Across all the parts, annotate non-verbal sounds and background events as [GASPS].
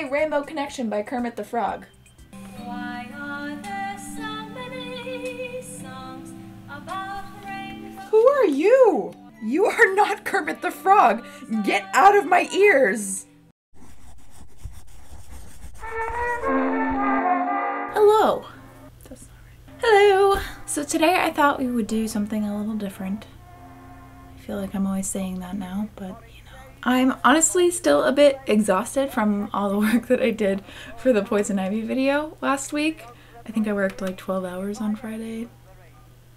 play Rainbow Connection by Kermit the Frog. Why are there so many songs about rainbow? Who are you? You are not Kermit the Frog. Get out of my ears. Hello. That's not right. Hello. So today I thought we would do something a little different. I feel like I'm always saying that now, but you know. I'm honestly still a bit exhausted from all the [LAUGHS] work that I did for the Poison Ivy video last week. I think I worked like 12 hours on Friday,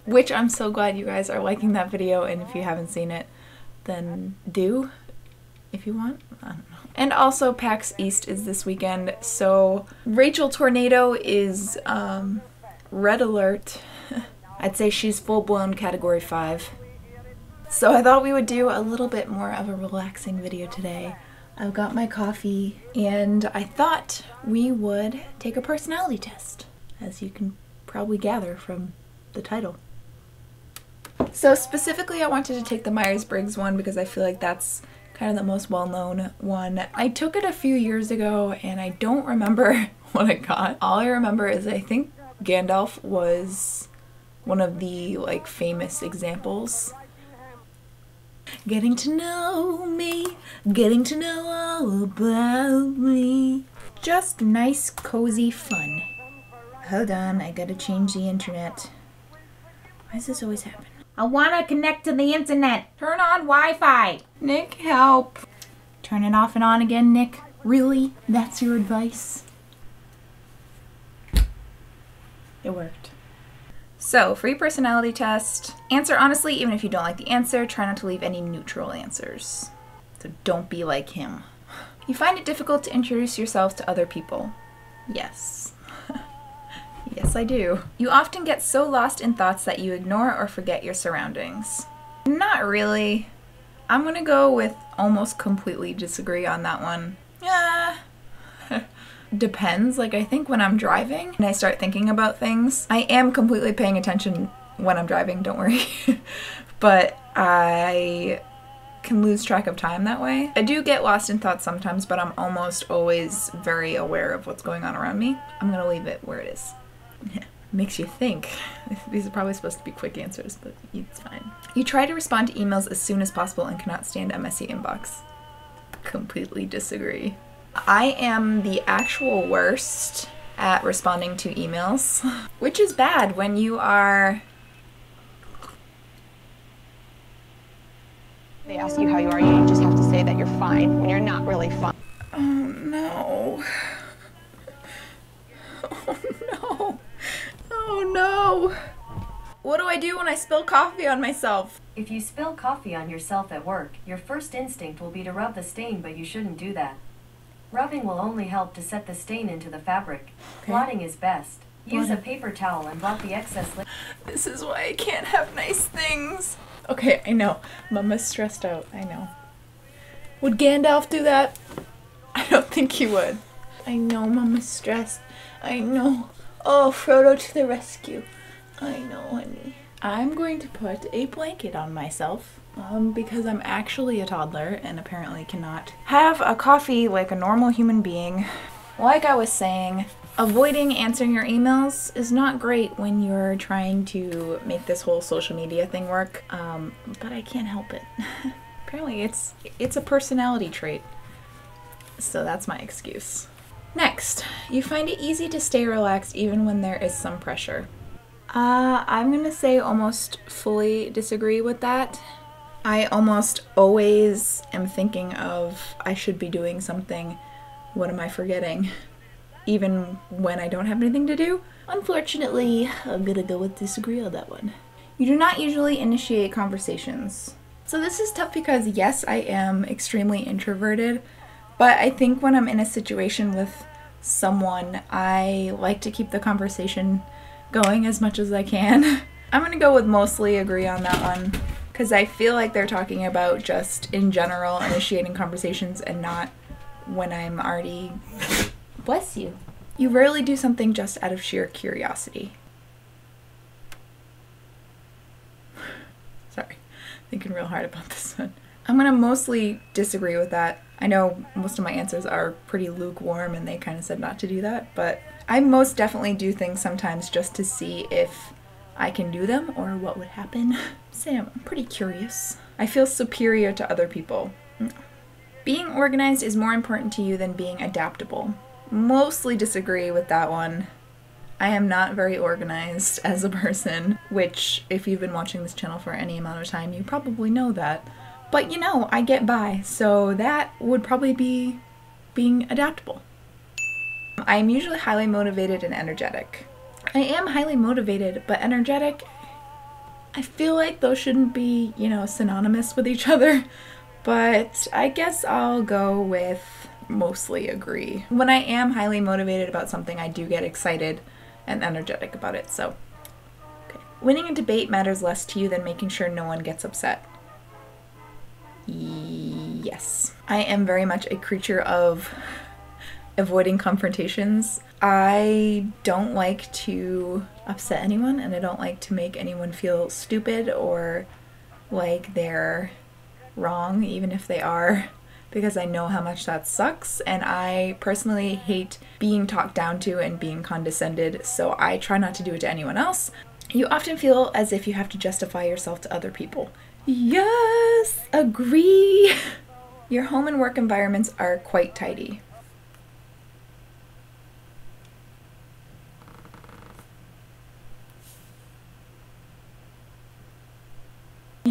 which I'm so glad you guys are liking that video and if you haven't seen it then do if you want. And also PAX East is this weekend so Rachel Tornado is um, red alert. [LAUGHS] I'd say she's full-blown category 5. So I thought we would do a little bit more of a relaxing video today. I've got my coffee and I thought we would take a personality test as you can probably gather from the title. So specifically I wanted to take the Myers-Briggs one because I feel like that's kind of the most well-known one. I took it a few years ago and I don't remember [LAUGHS] what I got. All I remember is I think Gandalf was one of the like famous examples. Getting to know me, getting to know all about me. Just nice, cozy fun. Hold on, I gotta change the internet. Why does this always happen? I want to connect to the internet. Turn on Wi-Fi. Nick, help. Turn it off and on again, Nick. Really? That's your advice? It worked. So, free personality test. Answer honestly, even if you don't like the answer. Try not to leave any neutral answers. So don't be like him. You find it difficult to introduce yourself to other people. Yes. [LAUGHS] yes, I do. You often get so lost in thoughts that you ignore or forget your surroundings. Not really. I'm gonna go with almost completely disagree on that one. Yeah. Depends. Like, I think when I'm driving and I start thinking about things, I am completely paying attention when I'm driving, don't worry. [LAUGHS] but I can lose track of time that way. I do get lost in thoughts sometimes, but I'm almost always very aware of what's going on around me. I'm gonna leave it where it is. [LAUGHS] Makes you think. [LAUGHS] These are probably supposed to be quick answers, but it's fine. You try to respond to emails as soon as possible and cannot stand a messy inbox. Completely disagree. I am the actual worst at responding to emails, [LAUGHS] which is bad when you are They ask you how you are, you just have to say that you're fine when you're not really fine. Oh no. Oh no. Oh no. What do I do when I spill coffee on myself? If you spill coffee on yourself at work, your first instinct will be to rub the stain, but you shouldn't do that. Rubbing will only help to set the stain into the fabric. Okay. Blotting is best. Use a paper towel and blot the excess liquid. This is why I can't have nice things. Okay, I know. Mama's stressed out. I know. Would Gandalf do that? [LAUGHS] I don't think he would. I know Mama's stressed. I know. Oh, Frodo to the rescue. I know, honey. I'm going to put a blanket on myself. Um, because I'm actually a toddler and apparently cannot have a coffee like a normal human being. Like I was saying, avoiding answering your emails is not great when you're trying to make this whole social media thing work. Um, but I can't help it. [LAUGHS] apparently, it's it's a personality trait. So that's my excuse. Next, you find it easy to stay relaxed even when there is some pressure. Uh, I'm gonna say almost fully disagree with that. I almost always am thinking of I should be doing something. What am I forgetting? Even when I don't have anything to do? Unfortunately, I'm gonna go with disagree on that one. You do not usually initiate conversations. So this is tough because yes, I am extremely introverted, but I think when I'm in a situation with someone, I like to keep the conversation going as much as I can. [LAUGHS] I'm gonna go with mostly agree on that one because I feel like they're talking about just in general initiating conversations and not when I'm already. Bless you. You rarely do something just out of sheer curiosity. [SIGHS] Sorry, thinking real hard about this one. I'm gonna mostly disagree with that. I know most of my answers are pretty lukewarm and they kind of said not to do that, but I most definitely do things sometimes just to see if I can do them or what would happen. [LAUGHS] Sam, I'm pretty curious. I feel superior to other people. Being organized is more important to you than being adaptable. Mostly disagree with that one. I am not very organized as a person, which, if you've been watching this channel for any amount of time, you probably know that. But you know, I get by, so that would probably be being adaptable. I am usually highly motivated and energetic. I am highly motivated, but energetic, I feel like those shouldn't be, you know, synonymous with each other. But I guess I'll go with mostly agree. When I am highly motivated about something, I do get excited and energetic about it. So, okay. Winning a debate matters less to you than making sure no one gets upset. Yes. I am very much a creature of avoiding confrontations. I don't like to upset anyone and I don't like to make anyone feel stupid or like they're wrong, even if they are, [LAUGHS] because I know how much that sucks. And I personally hate being talked down to and being condescended, so I try not to do it to anyone else. You often feel as if you have to justify yourself to other people. Yes, agree. [LAUGHS] Your home and work environments are quite tidy.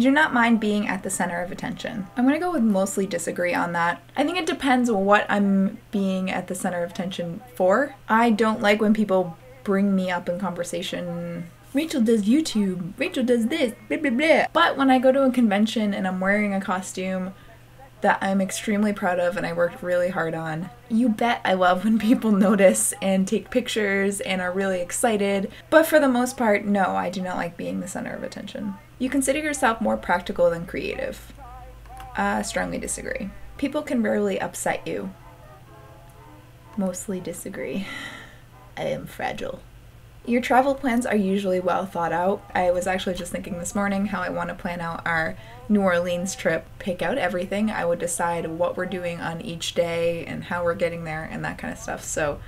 Do not mind being at the center of attention. I'm gonna go with mostly disagree on that. I think it depends what I'm being at the center of attention for. I don't like when people bring me up in conversation. Rachel does YouTube, Rachel does this, blah blah blah. But when I go to a convention and I'm wearing a costume that I'm extremely proud of and I worked really hard on. You bet I love when people [LAUGHS] notice and take pictures and are really excited, but for the most part, no, I do not like being the center of attention. You consider yourself more practical than creative. I uh, strongly disagree. People can rarely upset you. Mostly disagree. I am fragile. Your travel plans are usually well thought out. I was actually just thinking this morning how I want to plan out our New Orleans trip, pick out everything. I would decide what we're doing on each day and how we're getting there and that kind of stuff. So,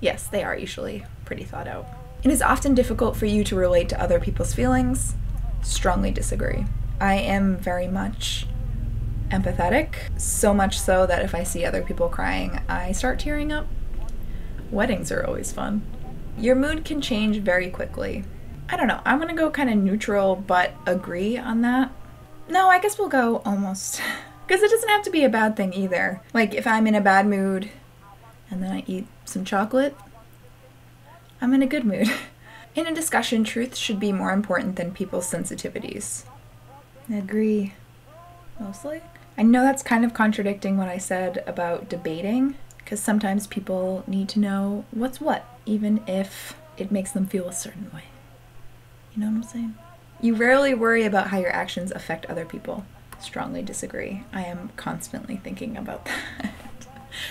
yes, they are usually pretty thought out. It is often difficult for you to relate to other people's feelings. Strongly disagree. I am very much empathetic, so much so that if I see other people crying, I start tearing up. Weddings are always fun. Your mood can change very quickly. I don't know, I'm gonna go kind of neutral but agree on that. No, I guess we'll go almost. [LAUGHS] Because it doesn't have to be a bad thing either. Like, if I'm in a bad mood and then I eat some chocolate, I'm in a good mood. [LAUGHS] In a discussion, truth should be more important than people's sensitivities. I agree. Mostly. I know that's kind of contradicting what I said about debating, because sometimes people need to know what's what, even if it makes them feel a certain way. You know what I'm saying? You rarely worry about how your actions affect other people. Strongly disagree. I am constantly thinking about [LAUGHS] that.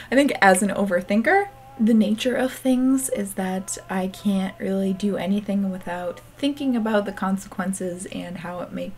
I think as an overthinker, the nature of things is that I can't really do anything without thinking about the consequences and how it make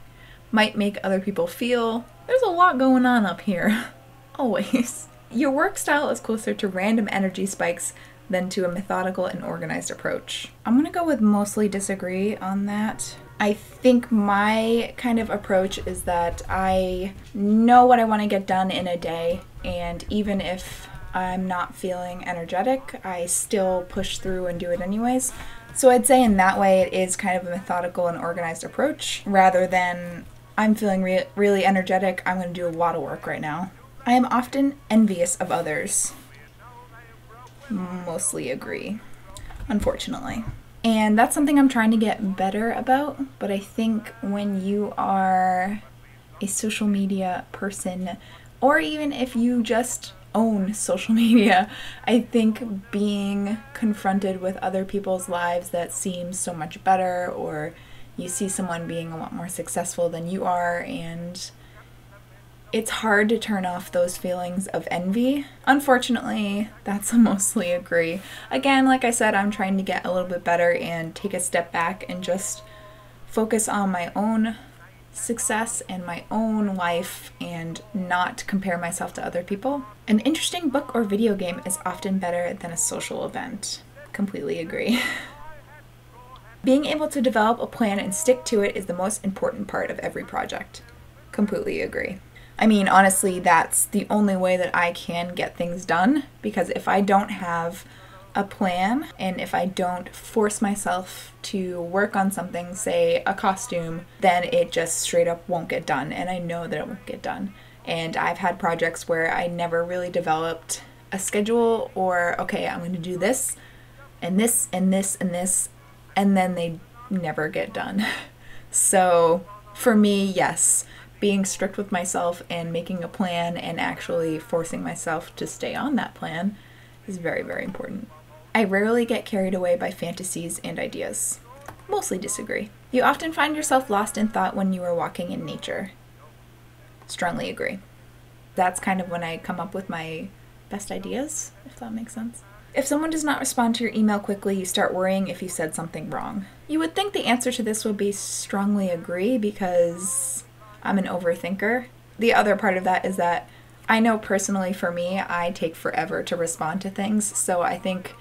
might make other people feel. There's a lot going on up here. [LAUGHS] Always. Your work style is closer to random energy spikes than to a methodical and organized approach. I'm gonna go with mostly disagree on that. I think my kind of approach is that I know what I want to get done in a day, and even if I'm not feeling energetic, I still push through and do it anyways. So I'd say in that way it is kind of a methodical and organized approach rather than I'm feeling re- really energetic, I'm going to do a lot of work right now. I am often envious of others. Mm. Mostly agree, unfortunately. And that's something I'm trying to get better about. But I think when you are a social media person, or even if you just own [LAUGHS] social media, I think being confronted with other people's lives that seem so much better, or you see someone being a lot more successful than you are, and it's hard to turn off those feelings of envy. Unfortunately, that's a mostly agree. Again, like I said, I'm trying to get a little bit better and take a step back and just focus on my own success and my own life and not compare myself to other people. An interesting book or video game is often better than a social event. Completely agree. [LAUGHS] Being able to develop a plan and stick to it is the most important part of every project. Completely agree. I mean, honestly, that's the only way that I can get things done because if I don't have a plan and if I don't force myself to work on something, say a costume, then it just straight up won't get done. And I know that it won't get done. And I've had projects where I never really developed a schedule or, okay, I'm going to do this and this and this and this, and then they never get done. [LAUGHS] So for me, yes, being strict with myself and making a plan and actually forcing myself to stay on that plan is very, very important. I rarely get carried away by fantasies and ideas. Mostly disagree. You often find yourself lost in thought when you are walking in nature. Strongly agree. That's kind of when I come up with my best ideas, if that makes sense. If someone does not respond to your email quickly, you start worrying if you said something wrong. You would think the answer to this would be strongly agree because I'm an overthinker. The other part of that is that I know personally for me, I take forever to respond to things. So I think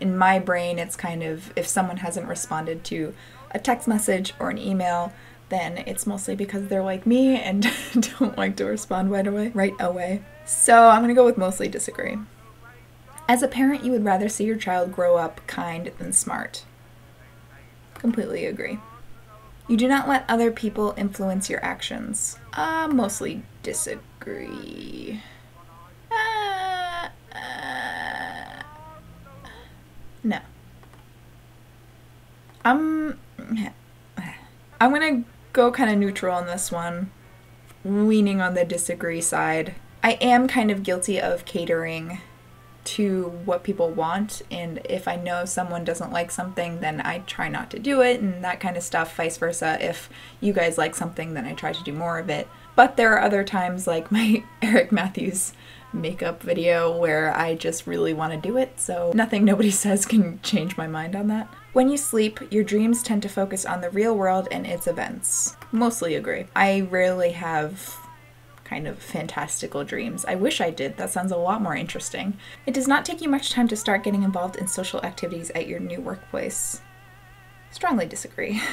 in my brain, it's kind of if someone hasn't responded to a text message or an email, then it's mostly because they're like me and [LAUGHS] don't like to respond right away. Right away. So I'm gonna go with mostly disagree. As a parent, you would rather see your child grow up kind than smart. Completely agree. You do not let other people influence your actions. Uh, mostly disagree. Uh, uh, no. I'm. I'm gonna go kind of neutral on this one, leaning on the disagree side. I am kind of guilty of catering to what people want and if i know someone doesn't like something then i try not to do it and that kind of stuff vice versa if you guys like something then i try to do more of it. But there are other times like [LAUGHS] my eric matthews makeup video where i just really want to do it so nothing nobody [LAUGHS] says can change my mind on that. When you sleep your dreams tend to focus on the real world and its events. Mostly agree. I rarely have kind of fantastical dreams. I wish I did. That sounds a lot more interesting. It does not take you much time to start getting involved in social activities at your new workplace. Strongly disagree. [LAUGHS]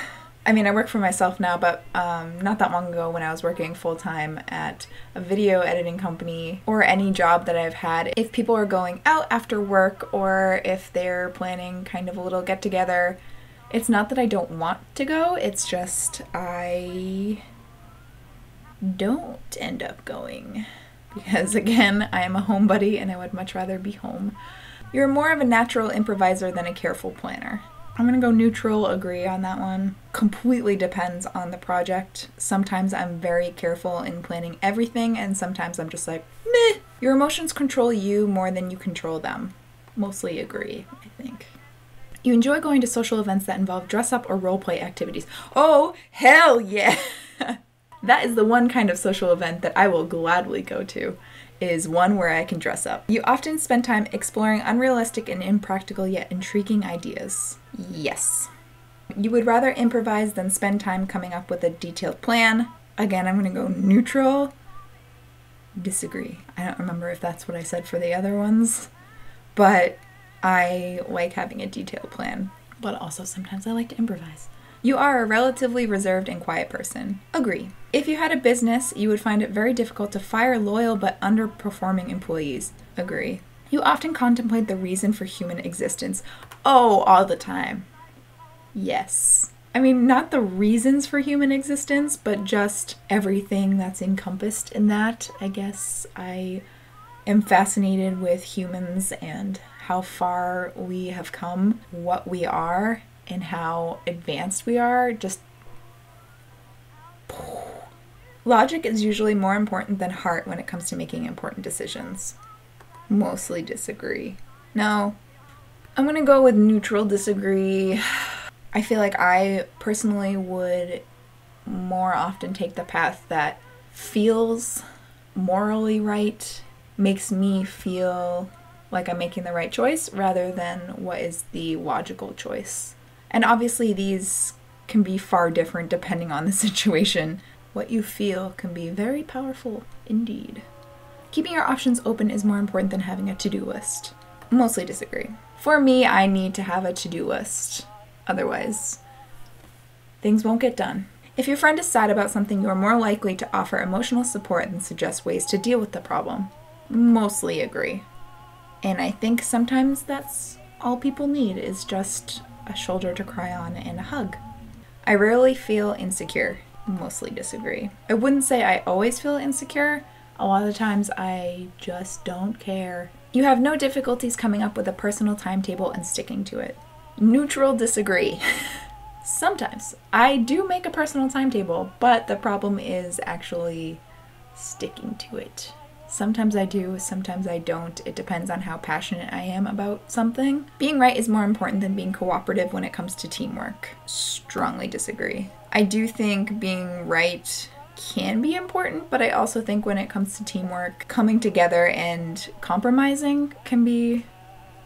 I mean, I work for myself now, but um, not that long ago when I was working full time at a video editing company or any job that I've had, if people are going out after work or if they're planning kind of a little get together, it's not that I don't want to go, it's just I don't end up going. Because again, I am a homebody and I would much rather be home. You're more of a natural improviser than a careful planner. I'm gonna go neutral, agree on that one. Completely depends on the project. Sometimes I'm very careful in planning everything, and sometimes I'm just like, meh. Your emotions control you more than you control them. Mostly agree, I think. You enjoy going to social events that involve dress up or role play activities. Oh, hell yeah! [LAUGHS] that is the one kind of social event that I will gladly go to is one where I can dress up. You often spend time exploring unrealistic and impractical yet intriguing ideas. Yes. You would rather improvise than spend time coming up with a detailed plan. Again, I'm going to go neutral. Disagree. I don't remember if that's what I said for the other ones, but I like having a detailed plan. But also sometimes I like to improvise. You are a relatively reserved and quiet person. Agree. If you had a business, you would find it very difficult to fire loyal but underperforming employees. Agree. You often contemplate the reason for human existence. Oh, all the time. Yes. I mean, not the reasons for human existence, but just everything that's encompassed in that. I guess I am fascinated with humans and how far we have come, what we are, and how advanced we are. Just Logic is usually more important than heart when it comes to making important decisions. Mostly disagree. No. I'm gonna go with neutral disagree. [SIGHS] I feel like I personally would more often take the path that feels morally right, makes me feel like I'm making the right choice rather than what is the logical choice. And obviously, these can be far different depending on the [LAUGHS] situation What you feel can be very powerful indeed. Keeping your options open is more important than having a to do list. Mostly disagree. For me, I need to have a to do list. Otherwise, things won't get done. If your friend is sad about something, you are more likely to offer emotional support than suggest ways to deal with the problem. Mostly agree. And I think sometimes that's all people need is just a shoulder to cry on and a hug. I rarely feel insecure. Mostly disagree. I wouldn't say I always feel insecure. A lot of times I just don't care. You have no difficulties coming up with a personal timetable and sticking to it. Neutral disagree. [LAUGHS] Sometimes I do make a personal timetable, but the problem is actually sticking to it. Sometimes I do, sometimes I don't. It depends on how passionate I am about something. Being right is more important than being cooperative when it comes to teamwork. Strongly disagree. I do think being right can be important, but I also think when it comes to teamwork, coming together and compromising can be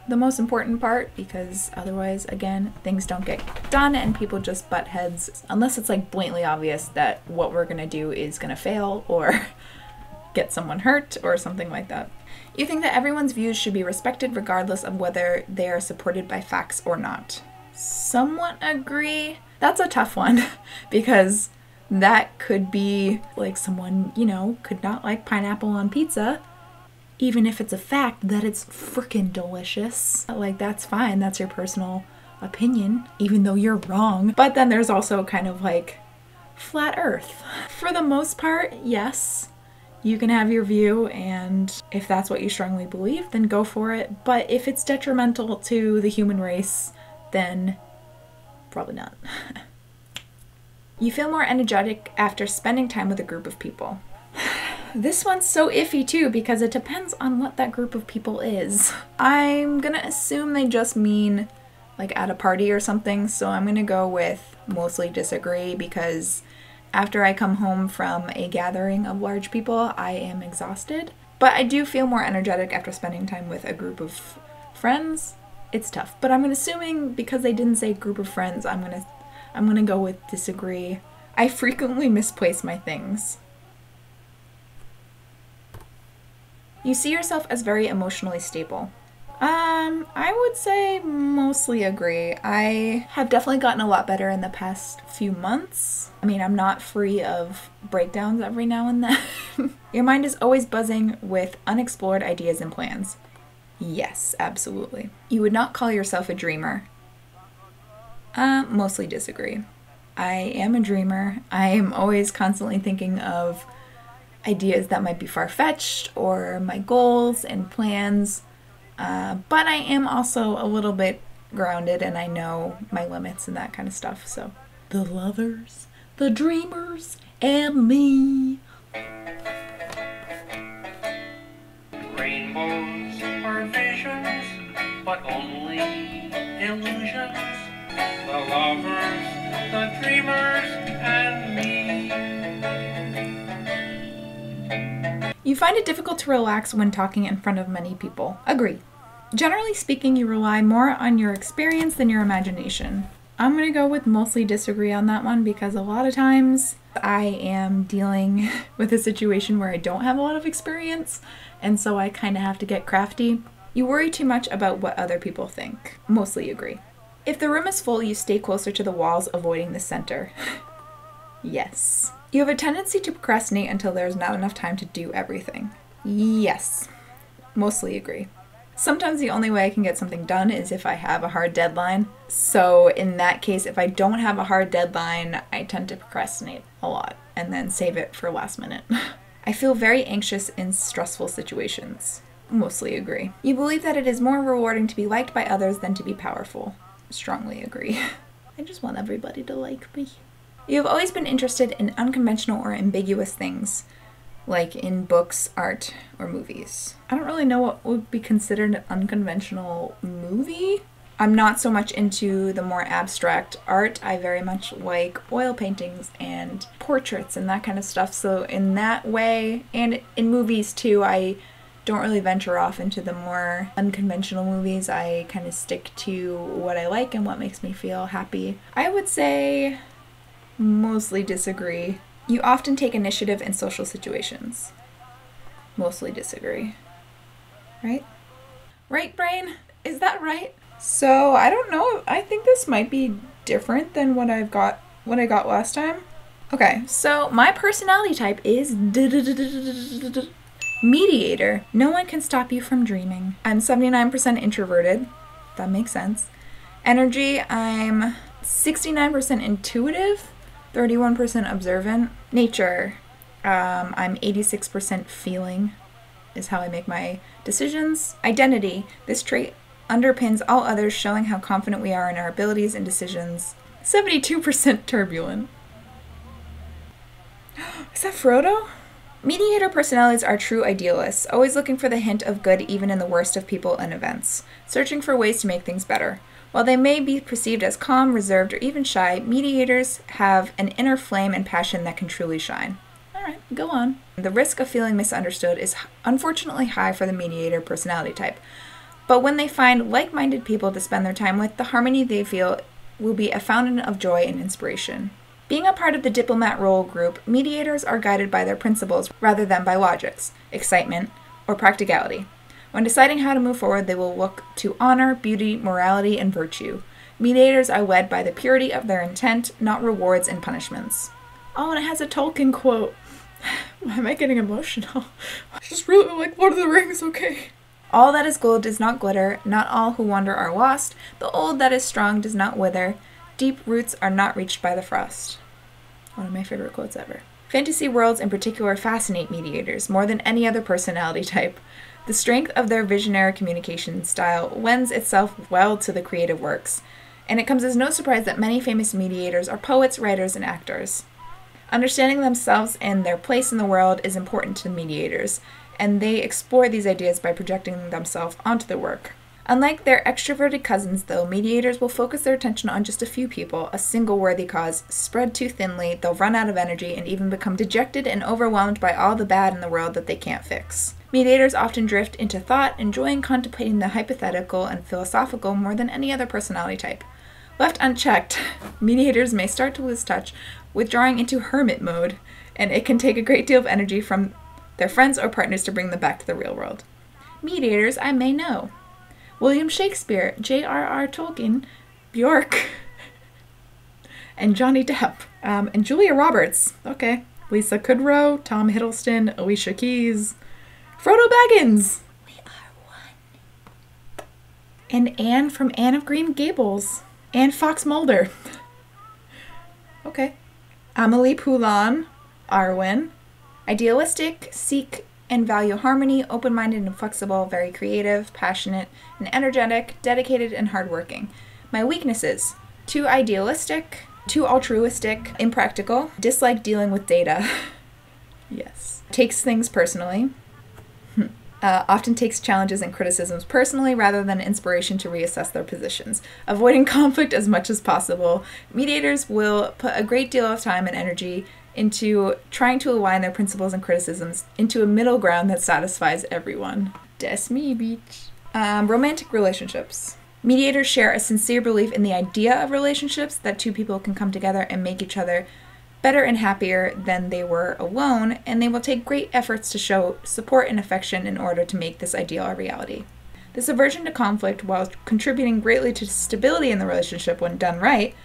the most important part because otherwise, again, things don't get done and people just butt heads unless it's like blatantly obvious that what we're gonna do is gonna fail or [LAUGHS] get someone hurt or something like that. You think that everyone's views should be respected regardless of whether they are supported by facts or not. Somewhat agree. That's a tough one [LAUGHS] because that could be like someone, you know, could not like pineapple on pizza, even if it's a fact that it's freaking delicious. Like, that's fine. That's your personal opinion, even though you're wrong. But then there's also kind of like flat earth. For the most part, yes, you can have your view, and if that's what you strongly believe, then go for it. But if it's detrimental to the human race, then probably not. [LAUGHS] you feel more energetic after spending time with a group of people. [SIGHS] This one's so iffy too because it depends on what that group of people is. [LAUGHS] I'm gonna assume they just mean like at a party or something, so I'm gonna go with mostly disagree because after I come home from a gathering of large people, I am exhausted. But I do feel more energetic after spending time with a group of friends. It's tough, but I'm assuming because they didn't say group of friends, I'm gonna I'm gonna go with disagree. I frequently misplace my things. You see yourself as very emotionally stable. Um, I would say mostly agree. I have definitely gotten a lot better in the past few months. I mean, I'm not free of breakdowns every now and then. [LAUGHS] Your mind is always buzzing with unexplored ideas and plans. Yes, absolutely. You would not call yourself a dreamer. Uh, mostly disagree. I am a dreamer. I am always constantly thinking of ideas that might be far fetched or my goals and plans. Uh, but I am also a little bit grounded and I know my limits and that kind of stuff. So, the lovers, the dreamers, and me. Rainbows are visions, but only illusions. The lovers, the dreamers, and me. You find it difficult to relax when talking in front of many people. Agree. Generally speaking, you rely more on your experience than your imagination. I'm gonna go with mostly disagree on that one because a lot of times I am dealing [LAUGHS] with a situation where I don't have a lot of experience, and so I kind of have to get crafty. You worry too much about what other people think. Mostly agree. If the room is full, you stay closer to the walls, avoiding the center. [LAUGHS] yes. You have a tendency to procrastinate until there is not enough time to do everything. Yes. Mostly agree. Sometimes the only way I can get something done is if I have a hard deadline. So, in that case, if I don't have a hard deadline, I tend to procrastinate a lot and then save it for last minute. [LAUGHS] I feel very anxious in stressful situations. Mostly agree. You believe that it is more rewarding to be liked by others than to be powerful. Strongly agree. [LAUGHS] I just want everybody to like me. You have always been interested in unconventional or ambiguous things, like in books, art, or movies. I don't really know what would be considered an unconventional movie. I'm not so much into the more abstract art. I very much like oil paintings and portraits and that kind of stuff. So, in that way, and in movies too, I don't really venture off into the more unconventional movies. I kind of stick to what I like and what makes me feel happy. I would say mostly disagree. You often take initiative in social situations. Mostly disagree. Right? Right, brain? Is that right? So, I don't know. I think this might be different than what I've got what I got last time. Okay, so my personality type is mediator. No one can stop you from dreaming. I'm 79% introverted. That makes sense. Energy, I'm 69% intuitive, 31% observant. Nature, um, I'm 86% feeling, is how I make my decisions. Identity, this trait underpins all others, showing how confident we are in our abilities and decisions. 72% turbulent. [GASPS] Is that Frodo? Mediator personalities are true idealists, always looking for the hint of good even in the worst of people and events, searching for ways to make things better. While they may be perceived as calm, reserved, or even shy, mediators have an inner flame and passion that can truly shine. Alright, go on. The risk of feeling misunderstood is unfortunately high for the mediator personality type. But when they find like minded people to spend their time with, the harmony they feel will be a fountain of joy and inspiration. Being a part of the diplomat role group, mediators are guided by their principles rather than by logics, excitement, or practicality. When deciding how to move forward, they will look to honor, beauty, morality, and virtue. Mediators are led by the purity of their intent, not rewards and punishments. Oh, and it has a Tolkien quote. [SIGHS] Why am I getting emotional? [LAUGHS] I just really like Lord of the Rings, okay? All that is gold does not glitter, not all who wander are lost, the old that is strong does not wither, deep roots are not reached by the frost. One of my favorite quotes ever. Fantasy worlds in particular fascinate mediators more than any other personality type. The strength of their visionary communication style lends itself well to the creative works, and it comes as no surprise that many famous mediators are poets, writers, and actors. Understanding themselves and their place in the world is important to mediators, and they explore these ideas by projecting themselves onto the work. Unlike their extroverted cousins, though, mediators will focus their attention on just a few people, a single worthy cause. Spread too thinly, they'll run out of energy and even become dejected and overwhelmed by all the bad in the world that they can't fix. Mediators often drift into thought, enjoying contemplating the hypothetical and philosophical more than any other personality type. Left unchecked, [LAUGHS] mediators may start to lose touch, withdrawing into hermit mode, and it can take a great deal of energy from their friends or partners to bring them back to the real world. Mediators I may know. William Shakespeare, J.R.R. Tolkien, Bjork, [LAUGHS] and Johnny Depp, um, and Julia Roberts. Okay. Lisa Kudrow, Tom Hiddleston, Alicia Keys, Frodo Baggins. We are one. And Anne from Anne of Green Gables, and Fox Mulder. [LAUGHS] okay. Amelie Poulain, Arwen. Idealistic, seek and value harmony, open minded and flexible, very creative, passionate and energetic, dedicated and hardworking. My weaknesses too idealistic, too altruistic, impractical, dislike dealing with data. [LAUGHS] yes. Takes things personally. Uh, often takes challenges and criticisms personally rather than inspiration to reassess their positions. Avoiding [LAUGHS] conflict as much as possible, mediators will put a great deal of time and energy into trying to align their principles and criticisms into a middle ground that satisfies everyone. Des me, beach. Um, romantic relationships. Mediators share a sincere belief in the idea of relationships that two people can come together and make each other better and happier than they were alone, and they will take great efforts to show support and affection in order to make this ideal a reality. This aversion to conflict, while contributing greatly to stability in the relationship when done right,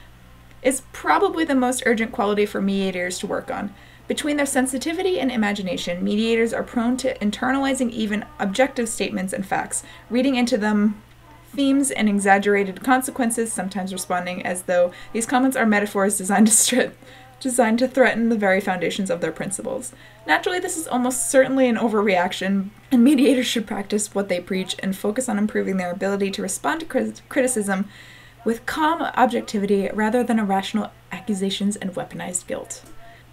is probably the most urgent quality for mediators to work on. Between their sensitivity and imagination, mediators are prone to internalizing even objective statements and facts, reading into them themes and exaggerated consequences, sometimes responding as though these comments are metaphors designed to strip designed to threaten the very foundations of their principles. Naturally, this is almost certainly an overreaction, and mediators should practice what they preach and focus on improving their ability to respond to crit- criticism with calm objectivity rather than irrational accusations and weaponized guilt.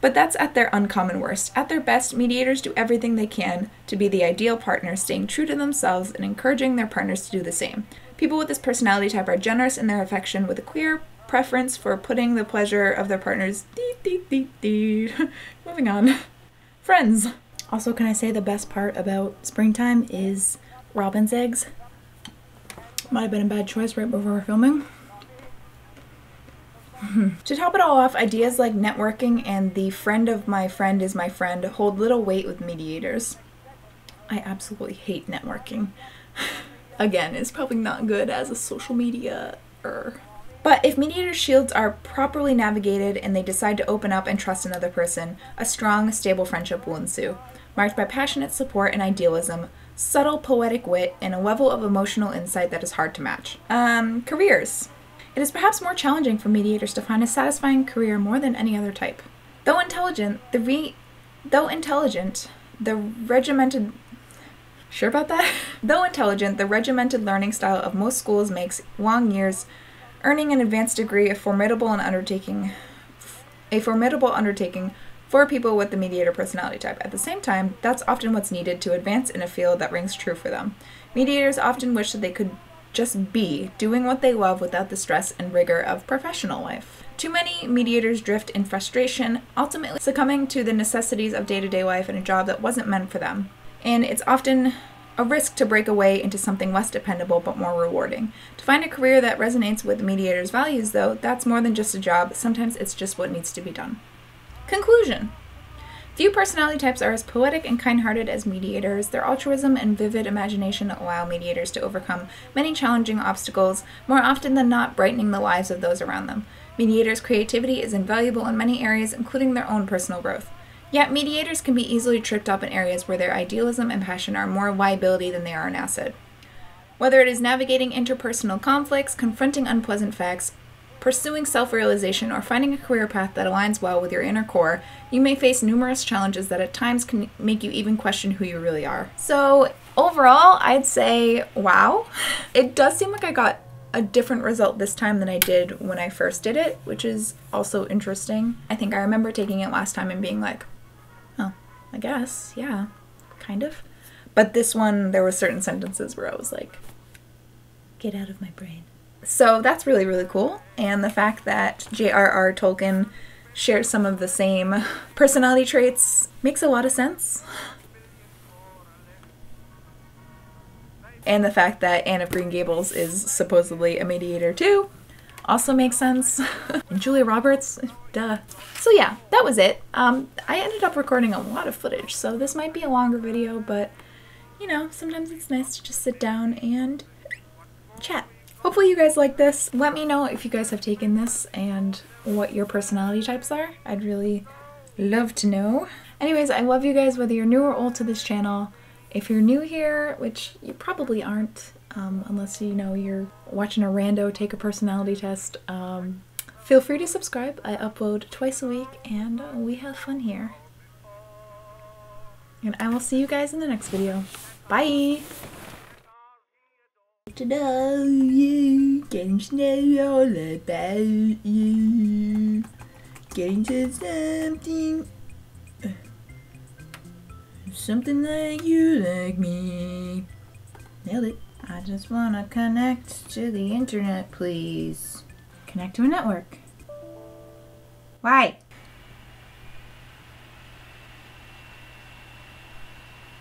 But that's at their uncommon worst. At their best, mediators do everything they can to be the ideal partner, staying true to themselves and encouraging their partners to do the same. People with this personality type are generous in their affection with a clear preference for putting the pleasure of their partners. Dee, dee, dee. [LAUGHS] Moving on. Friends. Also, can I say the best part about springtime is robin's eggs? Might have been a bad choice right before filming. [LAUGHS] To top it all off, ideas like networking and the friend of my friend is my friend hold little weight with mediators. I absolutely hate networking. [LAUGHS] Again, it's probably not good as a social media er. But if mediator shields are properly navigated and they decide to open up and trust another person, a strong, stable friendship will ensue, marked by passionate support and idealism, subtle poetic wit, and a level of emotional insight that is hard to match. Um, careers. It is perhaps more challenging for mediators to find a satisfying career more than any other type. Though intelligent, the re though intelligent, the regimented Sure about that? [LAUGHS] Though intelligent, the regimented learning style of most schools makes long years earning an advanced degree a formidable undertaking a formidable undertaking for people with the mediator personality type. At the same time, that's often what's needed to advance in a field that rings true for them. Mediators often wish that they could just be doing what they love without the stress and rigor of professional life. Too many mediators drift in frustration, ultimately succumbing to the necessities of day to day life in a job that wasn't meant for them. And it's often a risk to break away into something less dependable but more rewarding. To find a career that resonates with the mediator's values, though, that's more than just a job, sometimes it's just what needs to be done. Conclusion Few personality types are as poetic and kind hearted as mediators. Their altruism and vivid imagination allow mediators to overcome many challenging obstacles, more often than not, brightening the lives of those around them. Mediators' creativity is invaluable in many areas, including their own personal growth. Yet, mediators can be easily tripped up in areas where their idealism and passion are more liability than they are an asset. Whether it is navigating interpersonal conflicts, confronting unpleasant facts, pursuing self realization, or finding a career path that aligns well with your inner core, you may face numerous challenges that at times can make you even question who you really are. So, overall, I'd say wow. It does seem like I got a different result this time than I did when I first did it, which is also interesting. I think I remember taking it last time and being like, I guess, yeah, kind of. But this one, there were certain sentences where I was like, get out of my brain. So that's really, really cool. And the fact that J.R.R. Tolkien shares some of the same [LAUGHS] personality traits makes a lot of sense. And the fact that Anne of Green Gables is supposedly a mediator too also makes sense. and [LAUGHS] Julia Roberts, duh. So yeah, that was it. Um, I ended up recording a lot of footage, so this might be a longer video, but you know, sometimes it's nice to just sit down and chat. Hopefully you guys like this. Let me know if you guys have taken this and what your personality types are. I'd really love to know. Anyways, I love you guys whether you're new or old to this channel. If you're new here, which you probably aren't, um, unless you know you're watching a rando take a personality test, um, feel free to subscribe. I upload twice a week and we have fun here. And I will see you guys in the next video. Bye! Know all about you, getting to something, something like you like me. Nailed it. I just wanna connect to the internet, please. Connect to a network. Why?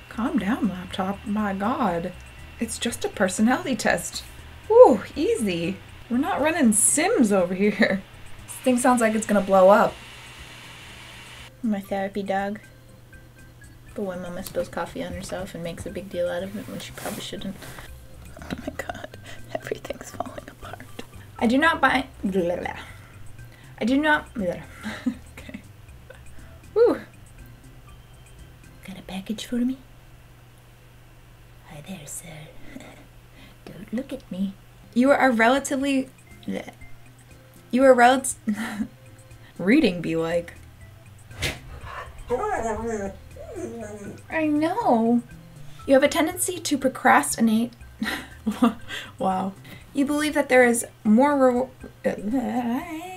Calm down, laptop. My god. It's just a personality test. Whew, easy. We're not running Sims over here. This thing sounds like it's gonna blow up. My therapy dog. But when mama spills coffee on herself and makes a big deal out of it when she probably shouldn't. Oh my god, everything's falling apart. I do not buy. Blah, blah. I do not. Blah. [LAUGHS] okay. Woo. Got a package for me? Hi there, sir. [LAUGHS] Don't look at me. You are relatively. bleh. [LAUGHS] You are relative. Reading be like. I know. You have a tendency to procrastinate. [LAUGHS] wow. You believe that there is more. Re- uh, [LAUGHS]